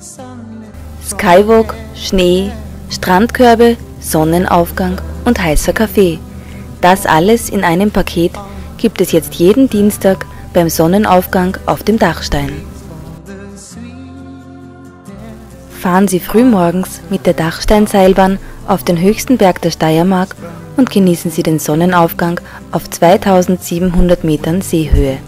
Skywalk, Schnee, Strandkörbe, Sonnenaufgang und heißer Kaffee. Das alles in einem Paket gibt es jetzt jeden Dienstag beim Sonnenaufgang auf dem Dachstein. Fahren Sie frühmorgens mit der Dachsteinseilbahn auf den höchsten Berg der Steiermark und genießen Sie den Sonnenaufgang auf 2700 Metern Seehöhe.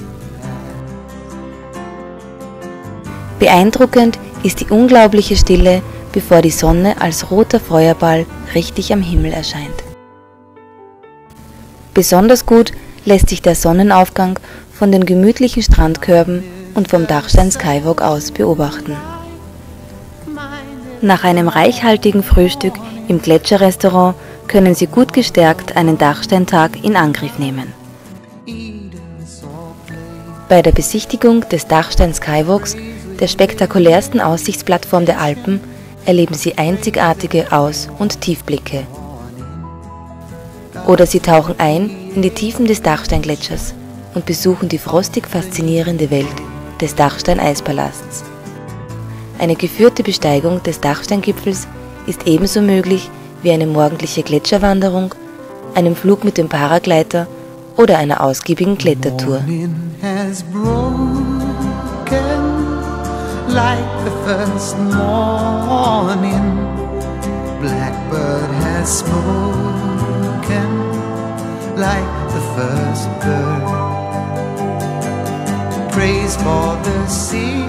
Beeindruckend ist die unglaubliche Stille, bevor die Sonne als roter Feuerball richtig am Himmel erscheint. Besonders gut lässt sich der Sonnenaufgang von den gemütlichen Strandkörben und vom Dachstein Skywalk aus beobachten. Nach einem reichhaltigen Frühstück im Gletscherrestaurant können Sie gut gestärkt einen Dachsteintag in Angriff nehmen. Bei der Besichtigung des Dachstein Skywalks, der spektakulärsten Aussichtsplattform der Alpen, erleben Sie einzigartige Aus- und Tiefblicke. Oder Sie tauchen ein in die Tiefen des Dachsteingletschers und besuchen die frostig faszinierende Welt des Dachstein-Eispalasts. Eine geführte Besteigung des Dachsteingipfels ist ebenso möglich wie eine morgendliche Gletscherwanderung, einem Flug mit dem Paragleiter oder einer ausgiebigen Klettertour. Like the first morning. Blackbird has spoken like the first bird. Praise for the sea.